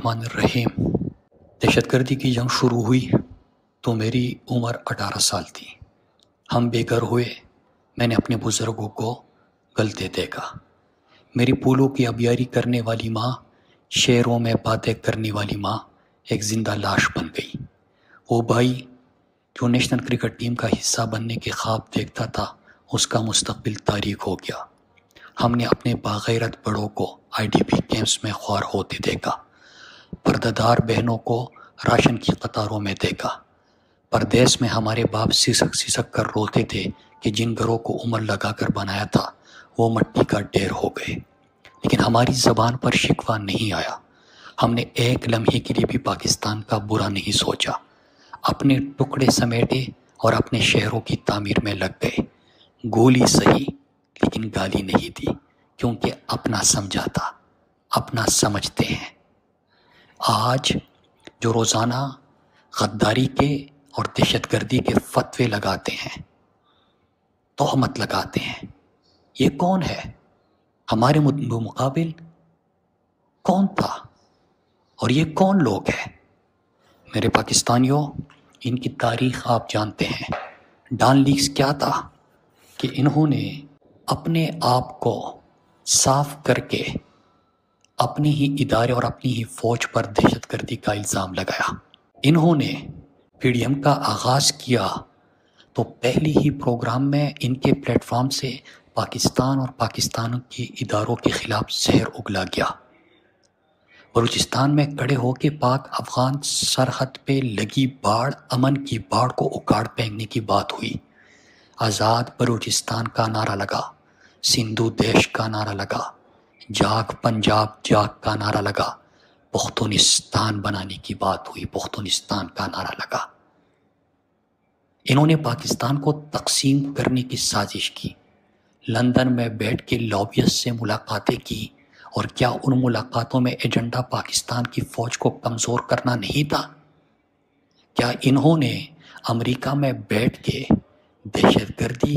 रहीम। दहशतगर्दी की जंग शुरू हुई तो मेरी उम्र अठारह साल थी। हम बेघर हुए, मैंने अपने बुज़ुर्गों को गलते देखा। मेरी फूलों की अबियारी करने वाली माँ, शेरों में बातें करने वाली माँ एक ज़िंदा लाश बन गई। वो भाई, जो नेशनल क्रिकेट टीम का हिस्सा बनने के ख्वाब देखता था, उसका मुस्तबिल तारीख हो गया। हमने अपने बागैरत बड़ों को आईडीपी कैंप्स में ख्वार होते देखा। पर्दादार बहनों को राशन की कतारों में देखा परदेश में हमारे बाप सिसक सिसक कर रोते थे कि जिन घरों को उम्र लगाकर बनाया था, वो मट्टी का ढेर हो गए। लेकिन हमारी ज़बान पर शिकवा नहीं आया। हमने एक लम्हे के लिए भी पाकिस्तान का बुरा नहीं सोचा। अपने टुकड़े समेटे और अपने शहरों की तामीर में लग गए। गोली सही, लेकिन गाली नहीं दी, क्योंकि अपना समझा था अपना समझते हैं। आज जो रोज़ाना गद्दारी के और दहशतगर्दी के फतवे लगाते हैं, तोहमत लगाते हैं, ये कौन है? हमारे मुकाबिल कौन था? और ये कौन लोग हैं? मेरे पाकिस्तानियों, इनकी तारीख आप जानते हैं। डान लीग्स क्या था? कि इन्होंने अपने आप को साफ़ करके अपने ही इदारे और अपनी ही फौज पर दहशत गर्दी का इल्ज़ाम लगाया। इन्होंने पीडीएम का आगाज़ किया तो पहले ही प्रोग्राम में इनके प्लेटफॉर्म से पाकिस्तान और पाकिस्तान के इदारों के ख़िलाफ़ जहर उगला गया। बलूचिस्तान में खड़े होकर पाक अफ़गान सरहद पे लगी बाढ़, अमन की बाढ़ को उकाड़ फेंकने की बात हुई। आज़ाद बलूचिस्तान का नारा लगा, सिंधु देश का नारा लगा। जाग, पंजाब जाग का नारा लगा। पुख्तुनिस्तान बनाने की बात हुई, पुख्तुनिस्तान का नारा लगा। इन्होंने पाकिस्तान को तकसीम करने की साजिश की। लंदन में बैठ के लॉबियस से मुलाकातें की और क्या उन मुलाकातों में एजेंडा पाकिस्तान की फौज को कमज़ोर करना नहीं था? क्या इन्होंने अमेरिका में बैठ के दहशतगर्दी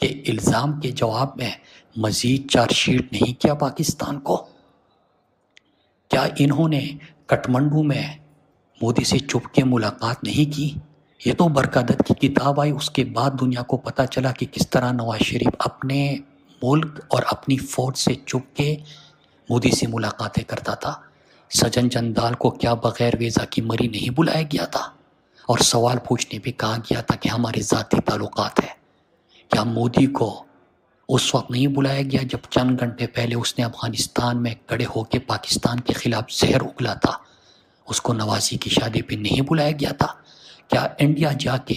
के इल्ज़ाम के जवाब में मज़ीद चार्जशीट नहीं किया पाकिस्तान को। क्या इन्होंने कठमंडू में मोदी से चुप के मुलाकात नहीं की? ये तो बरकदत की किताब आई, उसके बाद दुनिया को पता चला कि किस तरह नवाज़ शरीफ अपने मुल्क और अपनी फ़ौज से चुप के मोदी से मुलाकातें करता था। सजन जंदाल को क्या बगैर वीज़ा की मरी नहीं बुलाया गया था? और सवाल पूछने भी कहा गया था कि हमारे ज़ाती ताल्लुकात है। क्या मोदी को उस वक्त नहीं बुलाया गया जब चंद घंटे पहले उसने अफ़गानिस्तान में खड़े होकर पाकिस्तान के खिलाफ जहर उगला था। उसको नवाजी की शादी पे नहीं बुलाया गया था। क्या इंडिया जाके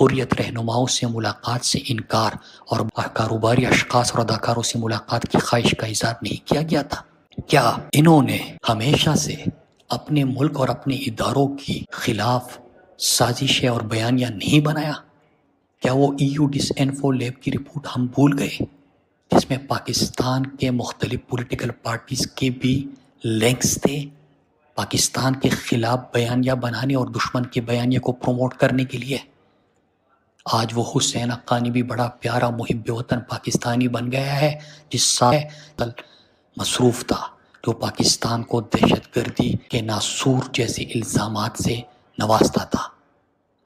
हुरियत रहनुमाओं से मुलाकात से इनकार और कारोबारी अशखास और अदाकारों से मुलाकात की ख्वाहिश का इजहार नहीं किया गया था? क्या इन्होंने हमेशा से अपने मुल्क और अपने इदारों के खिलाफ साजिशें और बयानिया नहीं बनाया? क्या वो E U disinfo lab की रिपोर्ट हम भूल गए, जिसमें पाकिस्तान के मुख्तलिफ़ पोलिटिकल पार्टीज़ के भी लिंक्स थे? पाकिस्तान के ख़िलाफ़ बयानिया बनाने और दुश्मन के बयानिया को प्रमोट करने के लिए। आज वो हुसैन अक्कानी भी बड़ा प्यारा मुहिब वतन पाकिस्तानी बन गया है, जिस जिससा मसरूफ़ था, जो पाकिस्तान को दहशत गर्दी के नासूर जैसे इल्ज़ाम से नवाजता था।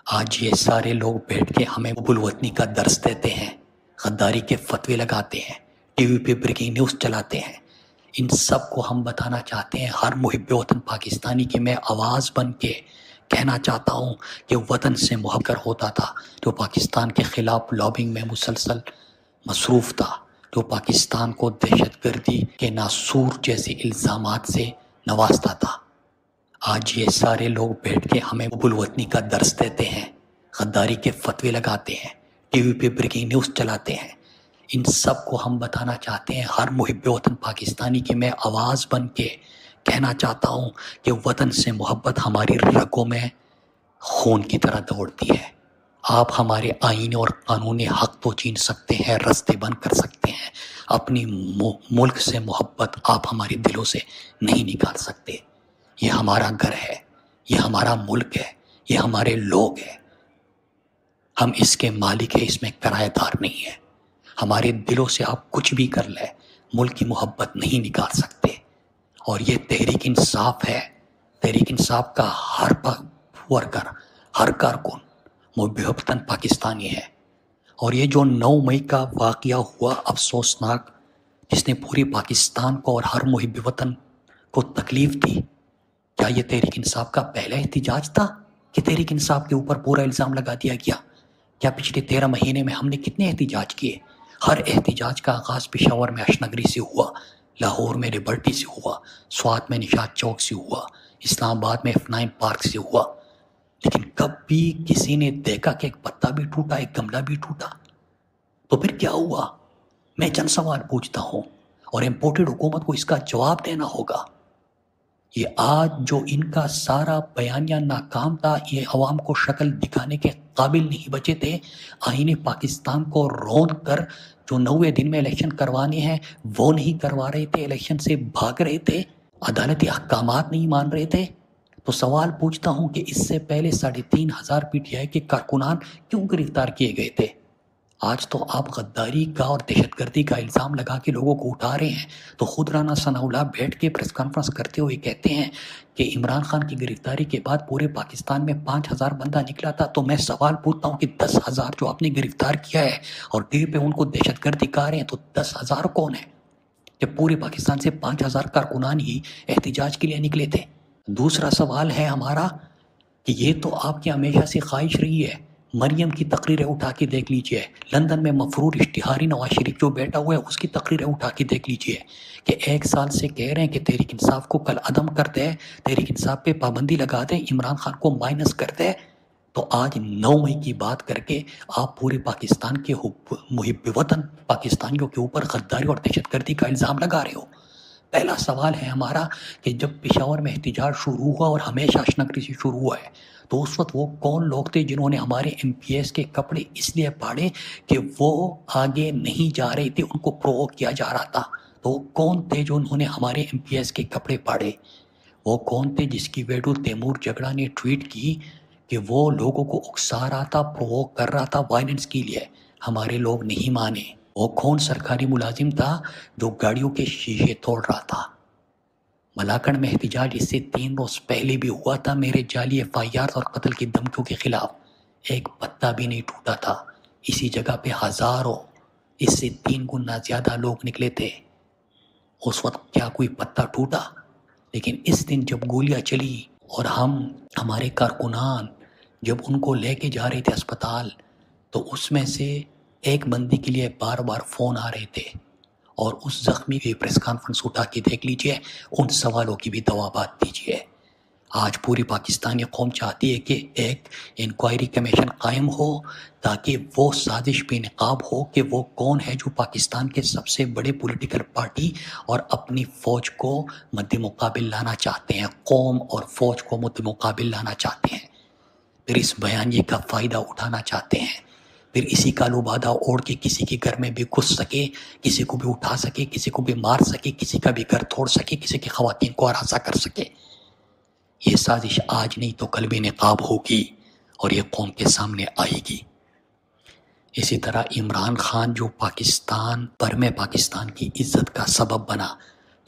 आज ये सारे लोग बैठ के हमें बुलवतनी का दर्श देते हैं, गद्दारी के फतवे लगाते हैं, टीवी पे ब्रेकिंग न्यूज़ चलाते हैं। इन सबको हम बताना चाहते हैं, हर मुहिब वतन पाकिस्तानी की मैं आवाज़ बन के कहना चाहता हूँ कि वतन से मुहकर होता था, जो पाकिस्तान के ख़िलाफ़ लॉबिंग में मुसलसल मसरूफ़ था, जो पाकिस्तान को दहशत गर्दी के नासूर जैसे इल्ज़ाम से नवाजता था। आज ये सारे लोग बैठ के हमें बुलवतनी का दर्श देते हैं, गद्दारी के फतवे लगाते हैं, टीवी पे ब्रेकिंग न्यूज़ चलाते हैं। इन सबको हम बताना चाहते हैं, हर मुहब वतन पाकिस्तानी की मैं आवाज़ बन के कहना चाहता हूँ कि वतन से मोहब्बत हमारी रगों में खून की तरह दौड़ती है। आप हमारे आइन और कानूनी हक तो छीन सकते हैं, रस्ते बंद कर सकते हैं। अपनी मुल्क से मोहब्बत आप हमारे दिलों से नहीं निकाल सकते। ये हमारा घर है, ये हमारा मुल्क है, ये हमारे लोग हैं। हम इसके मालिक है, इसमें किराएदार नहीं है। हमारे दिलों से आप कुछ भी कर लें, मुल्क की मोहब्बत नहीं निकाल सकते। और ये तहरीक इंसाफ है। तहरीक इंसाफ का हर वर्कर हर कारकुन मुहबतन पाकिस्तानी है। और ये जो 9 मई का वाक़ हुआ अफसोसनाक, जिसने पूरी पाकिस्तान को और हर मुहब वतन को तकलीफ़ दी क्या ये तहरीक इंसाफ का पहला एहतजाज था कि तहरीक इंसाफ के ऊपर पूरा इल्ज़ाम लगा दिया गया? क्या पिछले तेरह महीने में हमने कितने एहतजाज किए? हर एहतजाज का आगाज़ पिशावर में अशनगरी से हुआ, लाहौर में लिबर्टी से हुआ स्वात में निशाद चौक से हुआ, इस्लामाबाद में एफ़ नाइन पार्क से हुआ। लेकिन कभी किसी ने देखा कि एक पत्ता भी टूटा, एक गमला भी टूटा? तो फिर क्या हुआ? मैं चंद सवाल पूछता हूँ और इम्पोर्टेड हुकूमत को इसका जवाब देना होगा। ये आज जो इनका सारा बयानिया नाकाम था, ये अवाम को शक्ल दिखाने के काबिल नहीं बचे थे। आईने पाकिस्तान को रोन कर जो नौवे दिन में इलेक्शन करवाने हैं, वो नहीं करवा रहे थे, इलेक्शन से भाग रहे थे। अदालती अहकाम नहीं मान रहे थे। तो सवाल पूछता हूँ कि इससे पहले साढ़े तीन हज़ार पी टी आई के कारकुनान क्यों गिरफ़्तार किए गए थे? आज तो आप गद्दारी का और दहशतगर्दी का इल्ज़ाम लगा के लोगों को उठा रहे हैं। तो खुद राना सनाउल्ला बैठ के प्रेस कॉन्फ्रेंस करते हुए कहते हैं कि इमरान खान की गिरफ्तारी के बाद पूरे पाकिस्तान में पाँच हज़ार बंदा निकला था। तो मैं सवाल पूछता हूँ कि दस हज़ार जो आपने गिरफ़्तार किया है और टीवी पे उनको दहशत दहशतगर्दी कहा रहे हैं तो दस हज़ार कौन है? जब पूरे पाकिस्तान से पाँच हज़ार कारकुनान ही एहतजाज के लिए निकले थे। दूसरा सवाल है हमारा कि ये तो आपकी हमेशा से ख्वाहिश रही है मरियम की तकरीरें उठा के देख लीजिए। लंदन में मफरूर इश्तिहारी नवाज़ शरीफ जो बैठा हुआ है, उसकी तकरीरें उठा के देख लीजिए कि एक साल से कह रहे हैं कि तहरीक इंसाफ को कल अदम कर दे तहरीक इंसाफ पे पाबंदी लगा दे, इमरान खान को माइनस कर दे। तो आज नौ मई की बात करके आप पूरे पाकिस्तान के मुहिब वतन पाकिस्तानियों के ऊपर गद्दारी और दहशतगर्दी का इल्ज़ाम लगा रहे हो। पहला सवाल है हमारा कि जब पिशावर में एहतजाज शुरू हुआ और हमेशा अशनगरी से शुरू हुआ है तो उस वक्त वो कौन लोग थे जिन्होंने हमारे एमपीएस के कपड़े इसलिए पाड़े कि वो आगे नहीं जा रहे थे, उनको प्रोवोक किया जा रहा था? तो कौन थे जो उन्होंने हमारे एमपीएस के कपड़े पाड़े वो कौन थे जिसकी वेडू तैमूर झगड़ा ने ट्वीट की कि वो लोगों को उकसा रहा था प्रोवोक कर रहा था वायलेंस के लिए? हमारे लोग नहीं माने। वो कौन सरकारी मुलाजिम था जो गाड़ियों के शीशे तोड़ रहा था? मलाकड़ में एहतजाज इससे तीन रोज पहले भी हुआ था मेरे जाली एफ़ आई आर और कत्ल की धमकियों के खिलाफ। एक पत्ता भी नहीं टूटा था। इसी जगह पे हज़ारों, इससे तीन गुना ज़्यादा लोग निकले थे। उस वक्त क्या कोई पत्ता टूटा? लेकिन इस दिन जब गोलियाँ चली और हम, हमारे कारकुनान जब उनको लेके जा रहे थे अस्पताल तो उसमें से एक बंदी के लिए बार बार फ़ोन आ रहे थे और उस जख्मी की प्रेस कॉन्फ्रेंस उठा के देख लीजिए, उन सवालों की भी दवाबात दीजिए। आज पूरी पाकिस्तानी कौम चाहती है कि एक इंक्वायरी कमीशन कायम हो, ताकि वो साजिश बेनकाब हो कि वो कौन है जो पाकिस्तान के सबसे बड़े पॉलिटिकल पार्टी और अपनी फ़ौज को मद्द मुकाबिल लाना चाहते हैं, कौम और फ़ौज को मद्द मुकाबिल लाना चाहते हैं। फिर इस बयानी का फ़ायदा उठाना चाहते हैं। फिर इसी का बाधा ओढ़ के किसी के घर में भी घुस सके, किसी को भी उठा सके, किसी को भी मार सके, किसी का भी घर तोड़ सके, किसी की खातन को हरासा कर सके। ये साजिश आज नहीं तो कल भी नकाब होगी और ये कौम के सामने आएगी। इसी तरह इमरान खान जो पाकिस्तान, पर में पाकिस्तान की इज़्ज़त का सबब बना,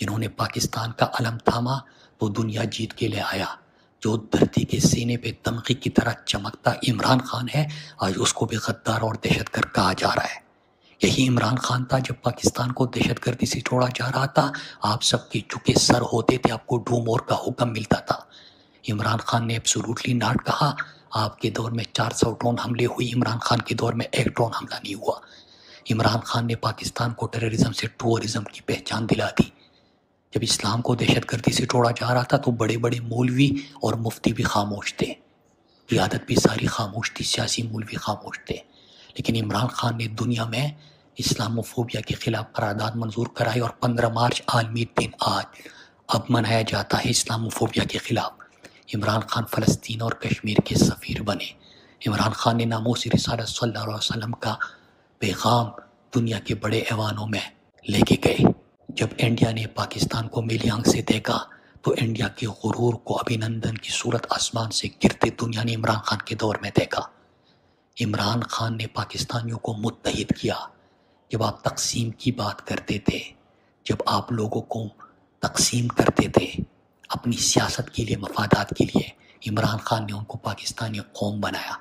जिन्होंने पाकिस्तान का अलम थामा तो दुनिया जीत के लिए आया। जो धरती के सीने पे तमकी की तरह चमकता इमरान खान है, आज उसको भी गद्दार और दहशतगर्द कहा जा रहा है। यही इमरान खान था जब पाकिस्तान को दहशतगर्दी से छोड़ा जा रहा था। आप सबके चुके सर होते थे, आपको ढूम और का हुक्म मिलता था। इमरान खान ने एब्सोल्युटली नाट कहा, आपके दौर में 400 ड्रोन हमले हुई इमरान खान के दौर में एक ड्रोन हमला नहीं हुआ। इमरान खान ने पाकिस्तान को टेररिज्म से टूरिज़्म की पहचान दिला दी। जब इस्लाम को दहशत गर्दी से छोड़ा जा रहा था तो बड़े बड़े मौलवी और मुफ्ती भी खामोश थे। क़ियादत भी सारी खामोश थी, सियासी मौलवी खामोश थे। लेकिन इमरान खान ने दुनिया में इस्लामोफोबिया के खिलाफ करारदाद मंजूर कराई और पंद्रह मार्च आलमी दिन आज अब मनाया जाता है इस्लामोफोबिया के खिलाफ। इमरान खान फ़लस्तीन और कश्मीर के सफ़ीर बने। इमरान खान ने नामोसी रसालत अलैहि वसल्लम का पैगाम दुनिया के बड़े ऐवानों में लेके गए। जब इंडिया ने पाकिस्तान को मिली आँख से देखा तो इंडिया के गुरूर को अभिनंदन की सूरत आसमान से गिरते दुनिया ने इमरान खान के दौर में देखा। इमरान खान ने पाकिस्तानियों को मुतहद किया। जब आप तकसीम की बात करते थे, जब आप लोगों को तकसीम करते थे, अपनी सियासत के लिए, मफादात के लिए, इमरान खान ने उनको पाकिस्तानी कौम बनाया,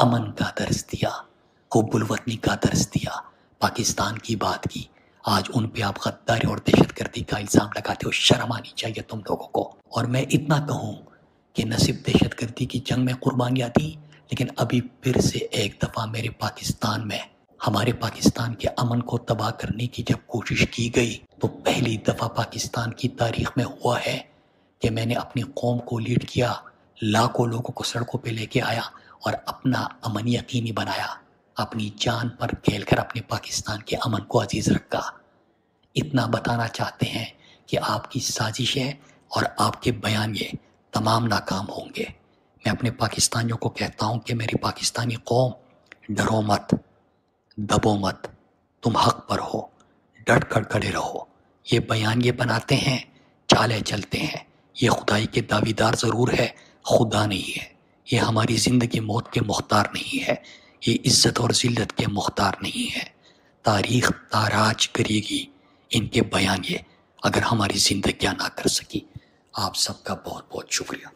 अमन का दर्ज दिया कबुलवतनी का दर्ज दिया, पाकिस्तान की बात की। आज उन पे आप गद्दारी और दहशत गर्दी का इल्ज़ाम लगाते हो शर्म आनी चाहिए तुम लोगों को। और मैं इतना कहूँ कि नसीब दहशत गर्दी की जंग में कुर्बानियाँ दी, लेकिन अभी फिर से एक दफ़ा मेरे पाकिस्तान में, हमारे पाकिस्तान के अमन को तबाह करने की जब कोशिश की गई तो पहली दफ़ा पाकिस्तान की तारीख में हुआ है कि मैंने अपनी कौम को लीड किया, लाखों लोगों को सड़कों पर लेके आया और अपना अमन यकीनी बनाया। अपनी जान पर खेल कर अपने पाकिस्तान के अमन को अज़ीज़ रखा। इतना बताना चाहते हैं कि आपकी साजिश और आपके बयान ये तमाम नाकाम होंगे। मैं अपने पाकिस्तानियों को कहता हूँ कि मेरी पाकिस्तानी कौम, डरो मत, दबो मत, तुम हक पर हो डट कर खड़े रहो। ये बयान ये बनाते हैं, चाले चलते हैं। ये खुदाई के दावेदार ज़रूर है, खुदा नहीं है। ये हमारी ज़िंदगी मौत के मुख्तार नहीं है। ये इज़्ज़त और ज़िल्लत के मुख्तार नहीं है। तारीख ताराज करेगी। इनके बयान ये अगर हमारी ज़िंदगियाँ ना कर सकी। आप सबका बहुत बहुत शुक्रिया।